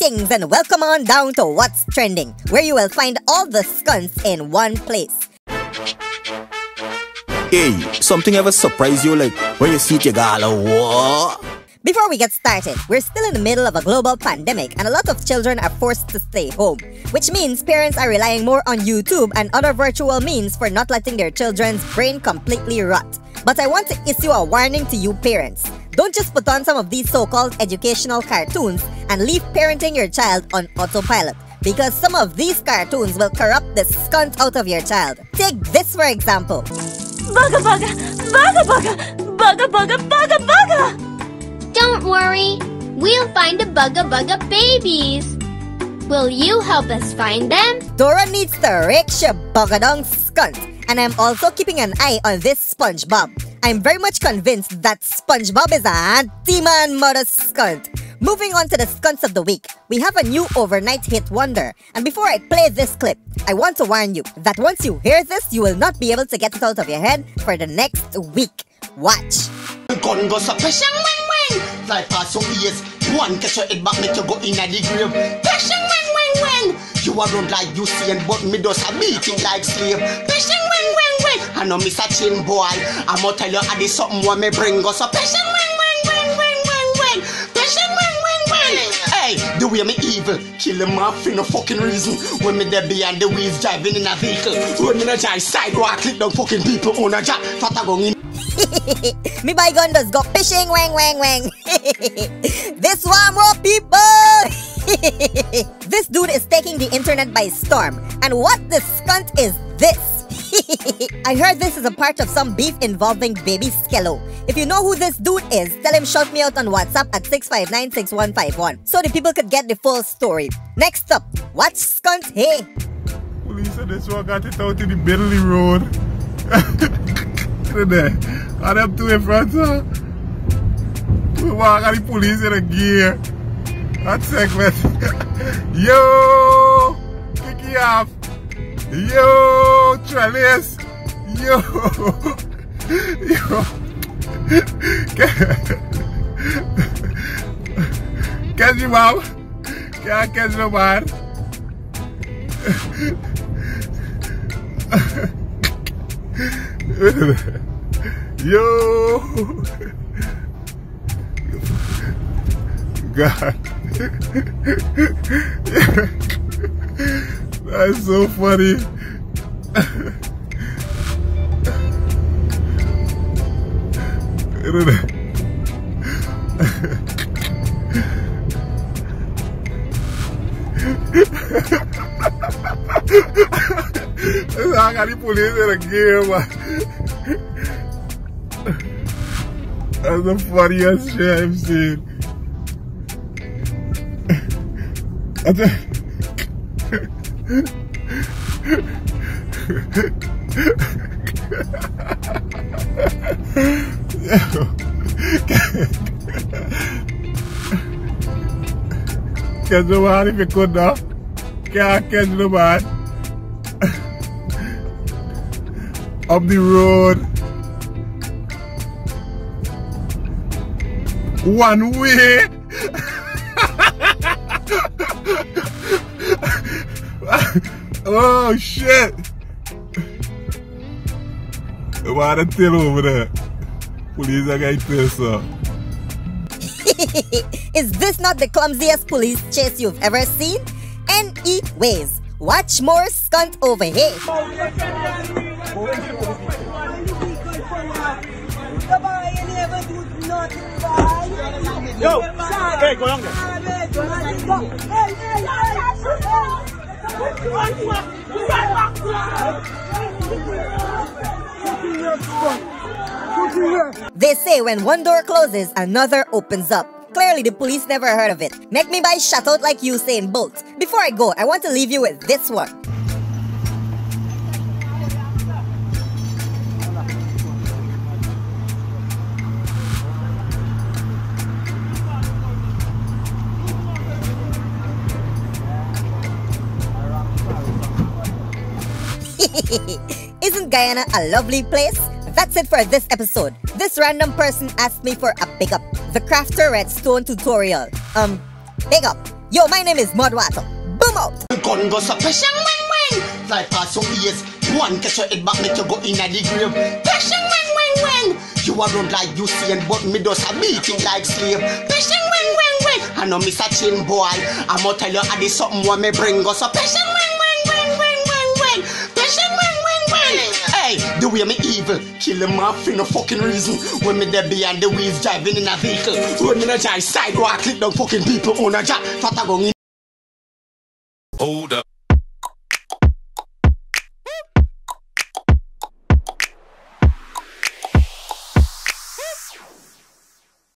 Greetings and welcome on down to What's Trending, where you will find all the skunts in one place. Hey, something ever surprise you like when you see Tigala? What? Before we get started, we're still in the middle of a global pandemic and a lot of children are forced to stay home, which means parents are relying more on YouTube and other virtual means for not letting their children's brain completely rot. But I want to issue a warning to you parents. Don't just put on some of these so-called educational cartoons and leave parenting your child on autopilot because some of these cartoons will corrupt the skunt out of your child. Take this for example. Bugga bugga, bugga bugga, bugga bugga, bugga bugga. Don't worry, we'll find the bugga bugga babies. Will you help us find them? Dora needs to rake your buggadong skunt and I'm also keeping an eye on this SpongeBob. I'm very much convinced that SpongeBob is a anti-man mother skunt. Moving on to the skunts of the week, we have a new overnight hit wonder. And before I play this clip, I want to warn you that once you hear this, you will not be able to get it out of your head for the next week. Watch. Fly past one catch your head back, make you go in a. You are run like you see, and but me does a beating like slave. Peshang wang wang wang. I know Mr. Chin boy, I'ma tell you I did something what me bring us up. Peshang wang wang wang wang wang wang. Peshang wang wang wang. Hey, the way me evil, kill him off for no fucking reason. When me there behind the wheels driving in a vehicle, when me no drive sidewalk, click down fucking people on a jack, fata going in. Me gun does go fishing wang wang wang. this one more people. this dude is taking the internet by storm. And what the skunt is this? I heard this is a part of some beef involving Baby Skello. If you know who this dude is, tell him shout me out on WhatsApp at 6596151 so the people could get the full story. Next up, what's skunt hey? Police this one got it out in the middle of the road. That. And them two in front of We walk at the police in a gear. That segment. Yo! Kick it off. Yo! Trellis. Yo! Yo! Up. Can't catch no man. Yo! God. That's so funny. I got the police in gear, man. That's the funniest shit I've seen. I Catch the man if you could now. Can't catch the man. Up the road. One way. oh shit. Why the tail over there? Police are going to sir. Is this not the clumsiest police chase you've ever seen? Anyways, watch more skunt over here. Yo, hey, go on there. They say when one door closes, another opens up. Clearly, the police never heard of it. Make me buy shut out like Usain Bolt. Before I go, I want to leave you with this one. Isn't Guyana a lovely place? That's it for this episode. This random person asked me for a big up. The Crafter Redstone tutorial. Um, big up. Yo, my name is Mudwata. Boom out! Gun go so pressure wang wang. Fly past your ears. One catch your head back, make you go in the grave. Pressure wang wang wang. You a run like you see, and but me does a beating like slave. Pressure wang wang wang. I know Mr. Chin boy. I'ma tell you I did something what me bring go so pressure way me evil, kill him off for no fucking reason. When me there behind the wheels driving in a vehicle. When me no drive sidewalk, click down fucking people on a jack. Fat go in Hold up.